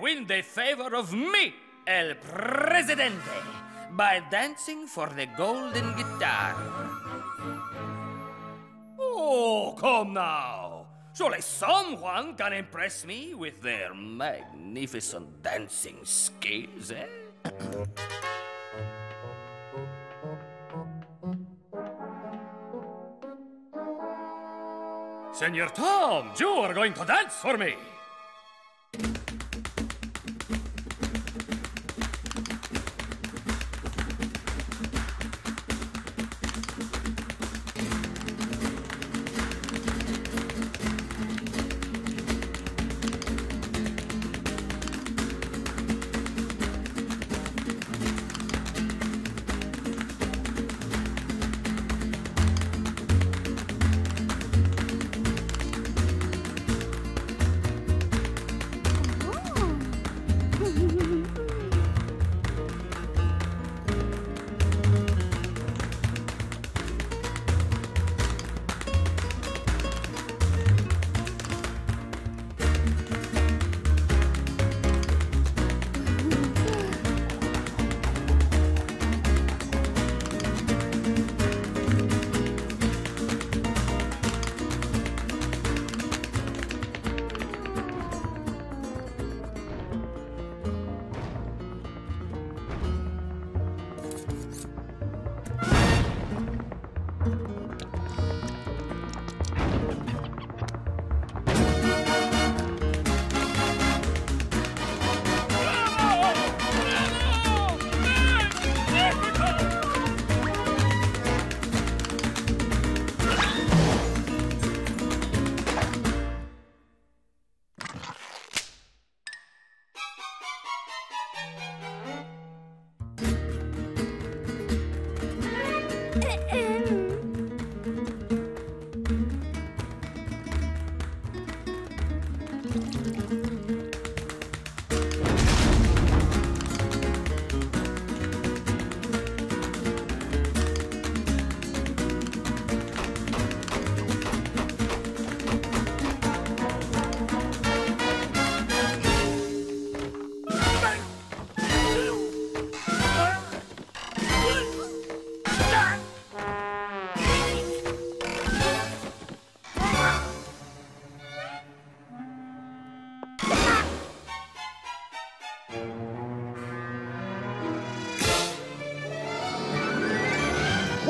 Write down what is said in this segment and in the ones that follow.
win the favor of me, El Presidente, by dancing for the golden guitar. Oh, come now. Surely someone can impress me with their magnificent dancing skills, eh? Senor Tom, you are going to dance for me.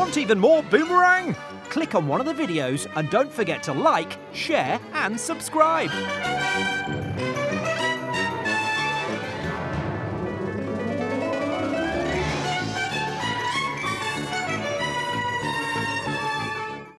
Want even more Boomerang? Click on one of the videos and don't forget to like, share and subscribe.